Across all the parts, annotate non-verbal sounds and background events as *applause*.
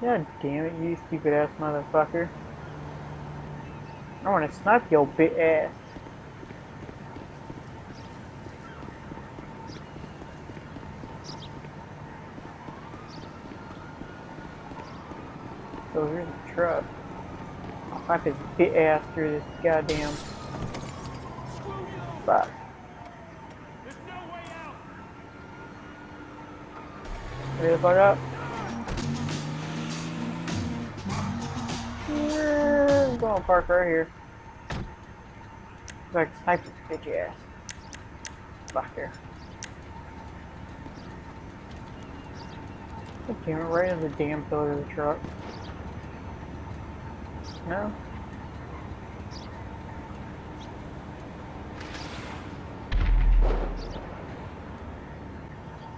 God damn it, you stupid ass motherfucker. I wanna snipe your bit ass. So here's the truck. I'll snipe his bit ass through this goddamn spot. Ready the fuck up? Gonna park right here. Like snipe this bitch ass. Back here. God damn it, right in the damn pillar of the truck. No?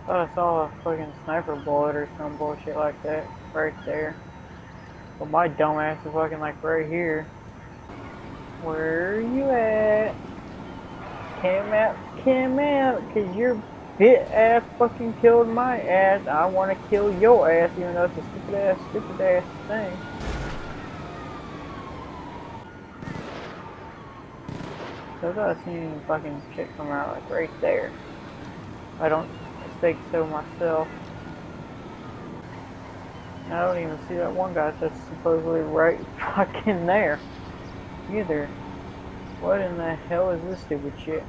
Thought I saw a fucking sniper bullet or some bullshit like that right there. But my dumbass is fucking like right here. Where are you at? Came out, came out, cause your bit ass fucking killed my ass. I wanna kill your ass even though it's a stupid ass, stupid ass thing. So I thought I seen fucking shit come out like right there. I don't think so myself. I don't even see that one guy that's supposedly right *laughs* fucking there. Either. What in the hell is this stupid shit?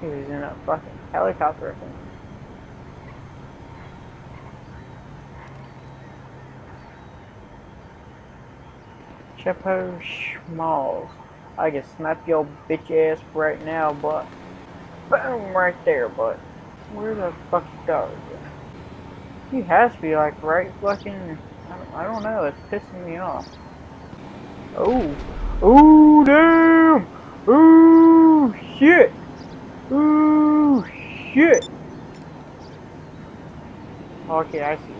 He was in a fucking helicopter, I think. Chapo Schmalls. I can snap your bitch ass right now, but boom, right there, but where the fuck dog? He has to be like right fucking. I don't, I don't know. It's pissing me off. Oh, oh damn! Oh shit! Oh shit! Okay, I see.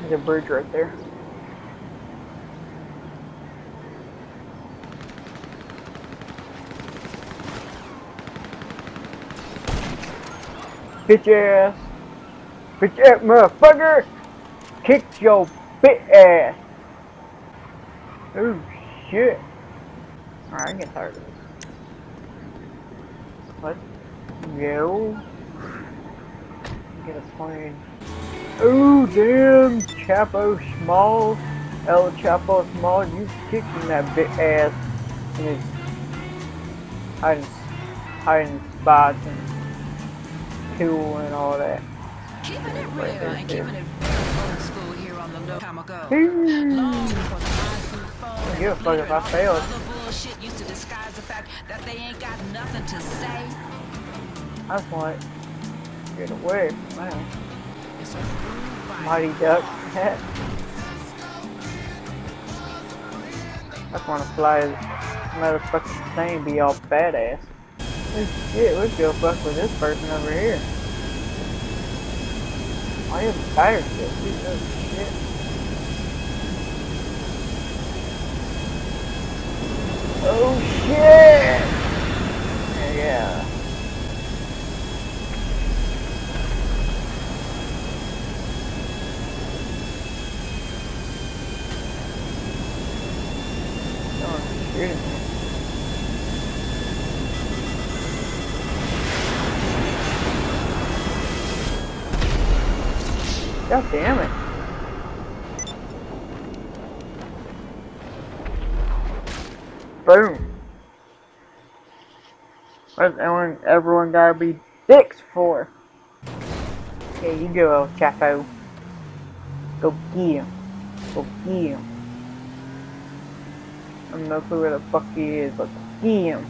There's a bridge right there. Bitch ass. Bitch ass motherfucker. Kick your bit ass. Oh shit. Alright, I get tired of this. What? Go. Get a plane. Oh damn, Chapo Small. El Chapo Small, you kicking that bit ass in his hiding, hiding spots and and all that. Keeping it real and keeping it old school here on the low time ago. Long before the iPhone phone Give a fuck if I fail. Bullshit used to disguise the fact that they ain't got nothing to say. Want to get away from that. It's a groove by Mighty Duck. *laughs* I just want to fly this motherfucking plane be all badass. Oh shit, let's go fuck with this person over here. Why is the tire shit? Oh shit. Oh shit! Yeah. Oh, Someone's shooting God damn it. Boom. Everyone, everyone gotta be dicks for? Okay, you go, Chapo. Go get him. Go get him. I don't know where the fuck he is, but get him.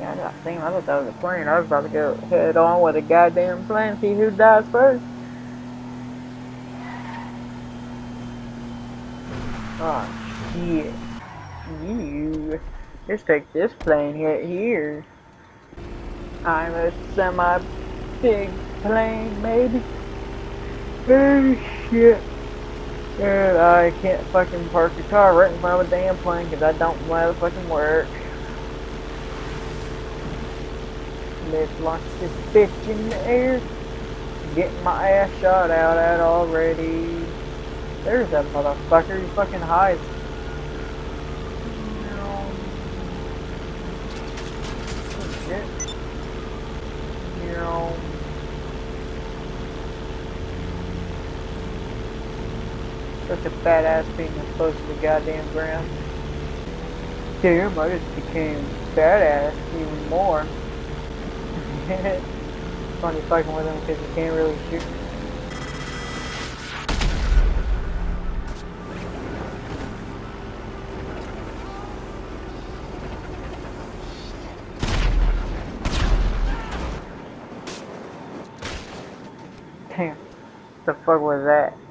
Yeah, I got. I thought that was a plane. I was about to go head on with a goddamn plane, see who dies first. Oh shit. You just take this plane hit here. I'm a semi big plane maybe. Oh shit. And I can't fucking park the car right in front of a damn plane because I don't know how to motherfucking work. let's launch this bitch in the air. Getting my ass shot out at already. There's that motherfucker, he fucking hides. Such a badass being close to the goddamn ground. Damn, I just became badass even more. *laughs* Funny fucking with him because he can't really shoot. Damn. The fuck was that?